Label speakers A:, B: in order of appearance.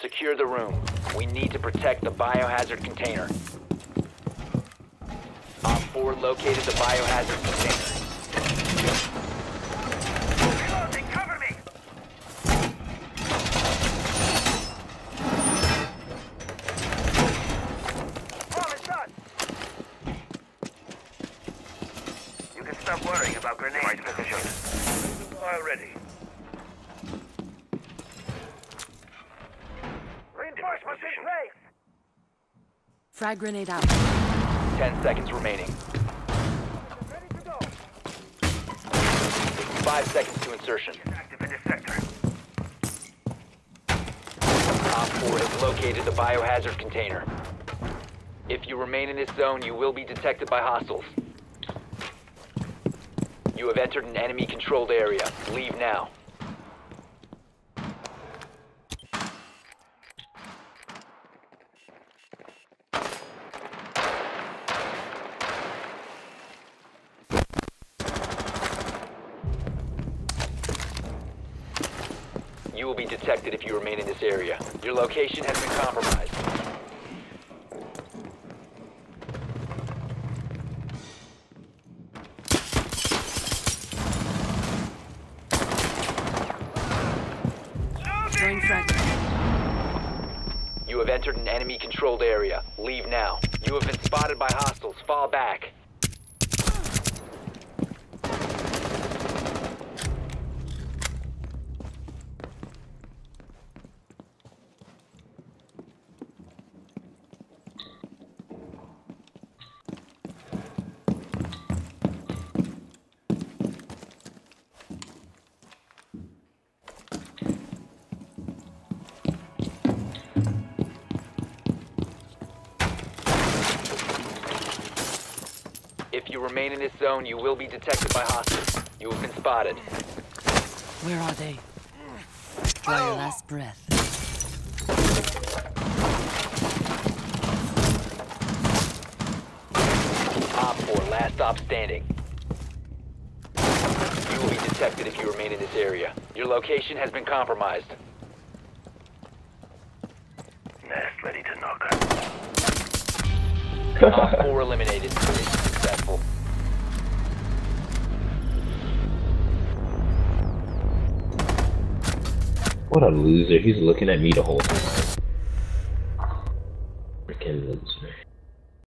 A: Secure the room. We need to protect the biohazard container. Op 4 located the biohazard container.
B: Cover me! Bomb is done! You can stop worrying about grenades. Right position. Already.
C: Frag grenade out.
A: 10 seconds remaining. 5 seconds to insertion.
B: Active in this sector.
A: Op 4 has located the biohazard container. If you remain in this zone, you will be detected by hostiles. You have entered an enemy-controlled area. Leave now. You will be detected if you remain in this area. Your location has been compromised. You have entered an enemy-controlled area. Leave now. You have been spotted by hostiles. Fall back. If you remain in this zone, you will be detected by hostiles. You have been spotted.
C: Where are they? Draw your last breath.
A: Op 4, last stop standing. You will be detected if you remain in this area. Your location has been compromised.
B: Nest ready to knock.
A: Op 4 eliminated.
D: What a loser. He's looking at me the whole time. Freaking loser.